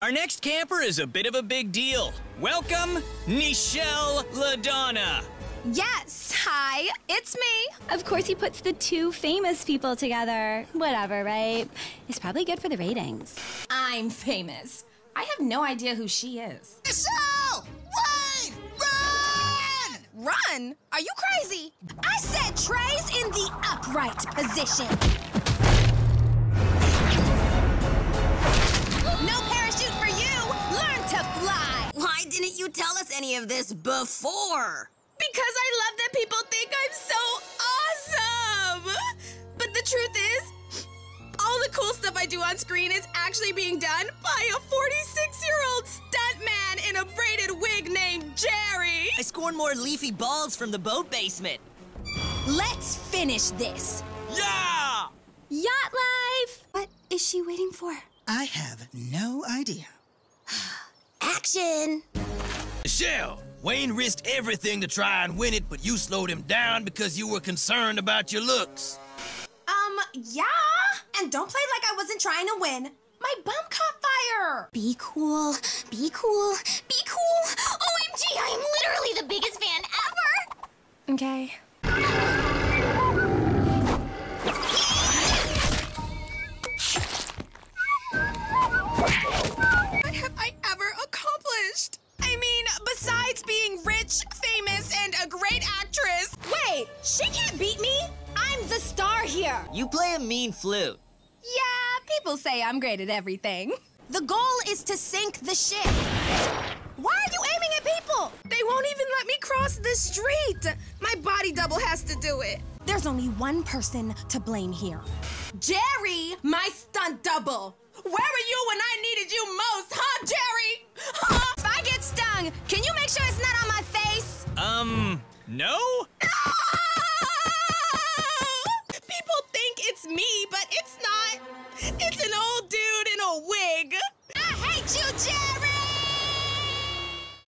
Our next camper is a bit of a big deal. Welcome, Nichelle LaDonna. Yes, hi, it's me. Of course, he puts the two famous people together. Whatever, right? It's probably good for the ratings. I'm famous. I have no idea who she is. Nichelle! Wait! Run! Run? Are you crazy? I said trays in the upright position. You tell us any of this before? Because I love that people think I'm so awesome! But the truth is, all the cool stuff I do on screen is actually being done by a 46 year old stuntman in a braided wig named Jerry! I scored more leafy balls from the boat basement. Let's finish this. Yeah! Yacht life! What is she waiting for? I have no idea. Action! Nichelle, Wayne risked everything to try and win it, but you slowed him down because you were concerned about your looks. Um, yeah? And don't play like I wasn't trying to win. My bum caught fire! Be cool, be cool, be cool. OMG, I am literally the biggest fan ever! Okay. A great actress. Wait, she can't beat me. I'm the star here. You play a mean flute. Yeah, people say I'm great at everything. The goal is to sink the ship. Why are you aiming at people? They won't even let me cross the street. My body double has to do it. There's only one person to blame here. Jerry, my No? Ah! People think it's me, but it's not. It's an old dude in a wig.